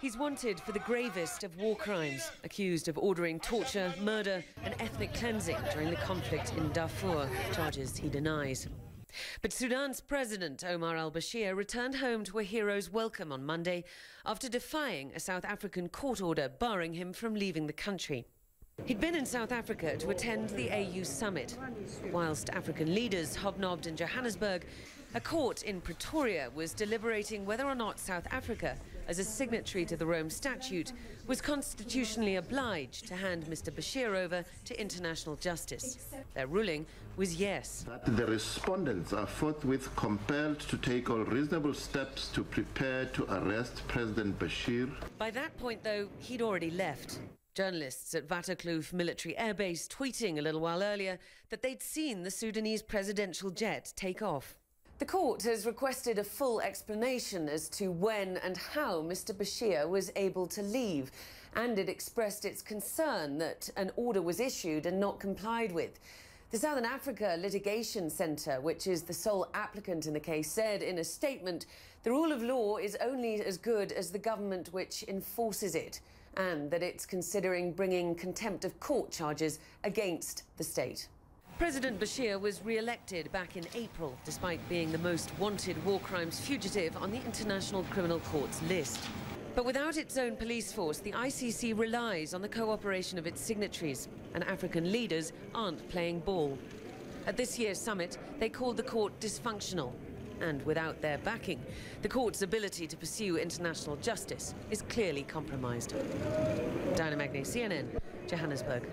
He's wanted for the gravest of war crimes, accused of ordering torture, murder, and ethnic cleansing during the conflict in Darfur, charges he denies. But Sudan's President Omar al Bashir returned home to a hero's welcome on Monday after defying a South African court order barring him from leaving the country. He'd been in South Africa to attend the AU summit. Whilst African leaders hobnobbed in Johannesburg, a court in Pretoria was deliberating whether or not South Africa, as a signatory to the Rome Statute, was constitutionally obliged to hand Mr. Bashir over to international justice. Their ruling was yes. The respondents are forthwith compelled to take all reasonable steps to prepare to arrest President Bashir. By that point, though, he'd already left. Journalists at Waterkloof military airbase tweeting a little while earlier that they'd seen the Sudanese presidential jet take off. The court has requested a full explanation as to when and how Mr. Bashir was able to leave, and it expressed its concern that an order was issued and not complied with. The Southern Africa Litigation Centre, which is the sole applicant in the case, said in a statement the rule of law is only as good as the government which enforces it and that it's considering bringing contempt of court charges against the state. President Bashir was re-elected back in April, despite being the most wanted war crimes fugitive on the International Criminal Court's list. But without its own police force, the ICC relies on the cooperation of its signatories, and African leaders aren't playing ball. At this year's summit, they called the court dysfunctional and without their backing, the court's ability to pursue international justice is clearly compromised. Diana Magnay, CNN, Johannesburg.